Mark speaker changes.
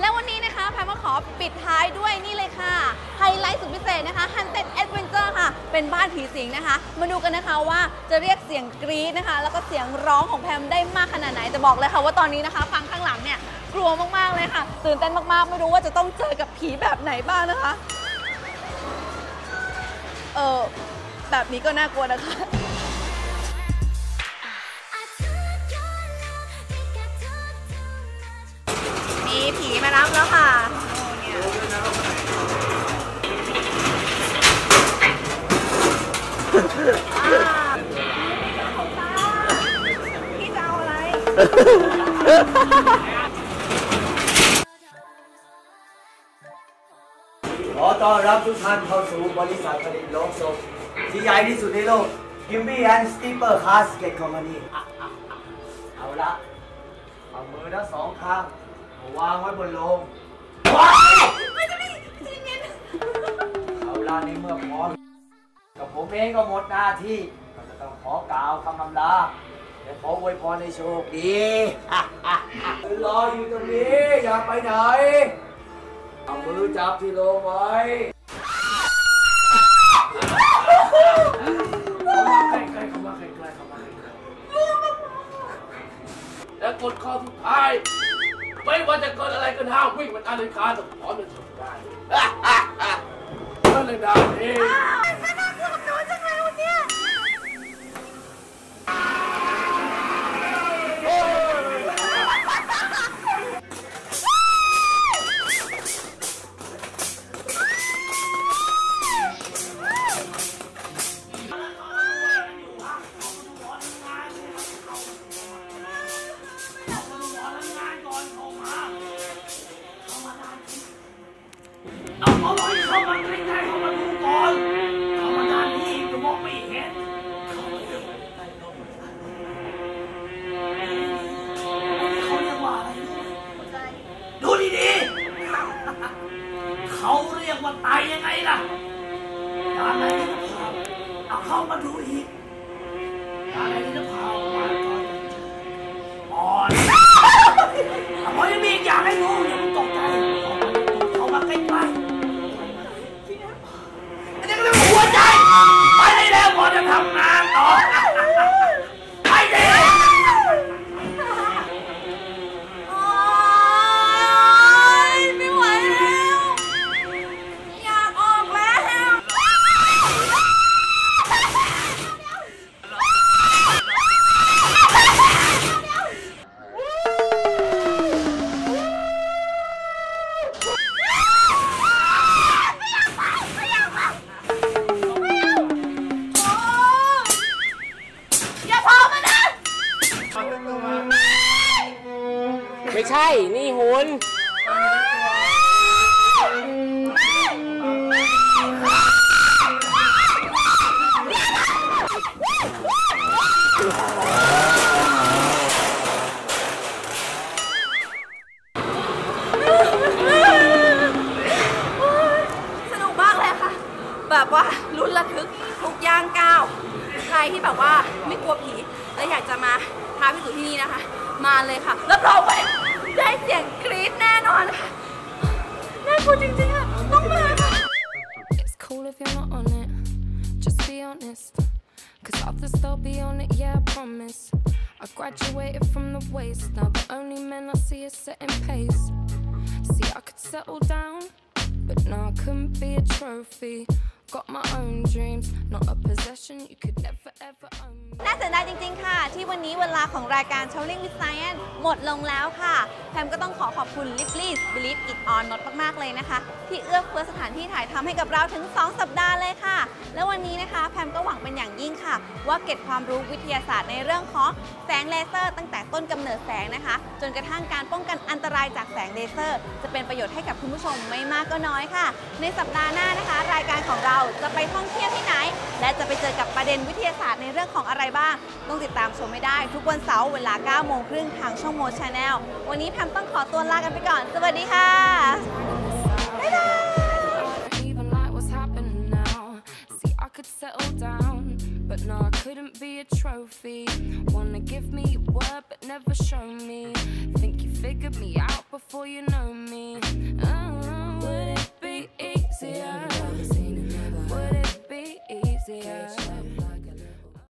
Speaker 1: และวันนี้นะคะแพมก็ขอปิดท้ายด้วยนี่เลยค่ะ ไฮไลท์สุดพิเศษนะคะ Hunted Adventure ค่ะ เป็นบ้านผีสิงนะคะ มาดูกันนะคะว่าจะเรียกเสียงกรี๊ดนะคะ แล้วก็เสียงร้องของแพมได้มากขนาดไหนจะบอกเลยค่ะว่าตอนนี้นะคะ ฟังข้างหลังเนี่ยกลัวมากๆเลยค่ะ ตื่นเต้นมากๆ ไม่รู้ว่าจะต้องเจอกับผีแบบไหนบ้างนะคะ เออแบบนี้ก็น่ากลัวนะคะ มารับแล้วค่ะพี่จะเอาอะไร
Speaker 2: ขอต้อนรับทุกท่านเข้าสู่บริษัทผลิตโลงศพที่ใหญ่ที่สุดในโลก Gimbby and Steeper Casket Company อะอะอะเอาละเอามือทั้งสองข้าง วางไว้บนโลงว้ายเอาล่ะในเมื่อพร้อมกับผมเองก็หมดหน้าที่ ก็จะต้องขอกล่าวคำนำลาและขออวยพรในโชคดีรออยู่ตรงนี้อย่าไปไหน เอามือจับที่โลงไว้ใกล้ๆเข้ามาใกล้ๆเข้ามาใกล้
Speaker 3: และกฎข้อสุดท้าย ไม่ว่าจะเกิดอะไรก็ห้ามวิ่งมันอันเดคาต้องขอหนึ่งชนได้ก็เลยได้เองเอา เข้ามาใกล้ๆเข้ามาดูก่อนเข้ามาด้านนี้ก็มองไม่เห็นเข้ามาเร็วเขาเรียกว่าอะไรดูดีๆเขาเรียกว่าตายยังไงล่ะด้านไหนที่จะพาเอาเข้ามาดูอีกด้านไหนที่จะพามาก่อนอ่อนเอายังมีอีกอย่างให้ดู ไม่
Speaker 4: ใช่ นี่หุ่น
Speaker 1: สนุกมากเลยค่ะ แบบว่าลุ้นระทึกทุกย่างก้าว ใครที่แบบว่าไม่กลัวผี และอยากจะมาท้าพิสูจน์ที่นี่นะคะ มาเลยค่ะ รับรองว่า ได้เสียงกรี๊ดแน่นอนค่ะน่ากลัวจริงๆอ่ะต้องมาค่ะ
Speaker 5: It's cool if you're not on it. Just be honest. Cause others they'll be on it, yeah, I promise. I graduated from the waist. Now the only men I see are setting pace. See, I could settle down, but no, I couldn't be a trophy. Got my own dreams, not a possession you could never ever own.
Speaker 1: น่าเสียดายจริงๆ ค่ะ ที่วันนี้เวลาของรายการ s h o w l i n g with Science หมดลงแล้วค่ะแพมก็ต้องขอขอบคุณ l i p l e s Believe It On Not มากๆ เลยนะคะ ที่เอื้อเฟื้อสถานที่ถ่ายทำให้กับเราถึง 2 สัปดาห์เลยค่ะ และวันนี้นะคะ แพมก็หวังเป็นอย่างยิ่งค่ะ ว่าเก็บความรู้วิทยาศาสตร์ในเรื่องของแสงเลเซอร์ ตั้งแต่ต้นกำเนิดแสงนะคะ จนกระทั่งการป้องกันอันตรายจากแสงเลเซอร์ จะเป็นประโยชน์ให้กับคุณผู้ชมไม่มากก็น้อยค่ะ ในสัปดาห์หน้านะคะ รายการของเราเราจะไปท่องเที่ยวที่ไหน และจะไปเจอกับประเด็นวิทยาศาสตร์ในเรื่องของอะไรบ้าง ต้องติดตามชมให้ได้ ทุกวันเสาร์เวลา9โมงครึ่งทางช่องโม Channel วันนี้แพมต้องขอตัวลากันไปก่อน สวัสดีค่ะ
Speaker 5: I don't even like what's happening now. settle down. But no, I couldn't be a trophy. Wanna give me your word, but never show me. Think you figured me out before you know me.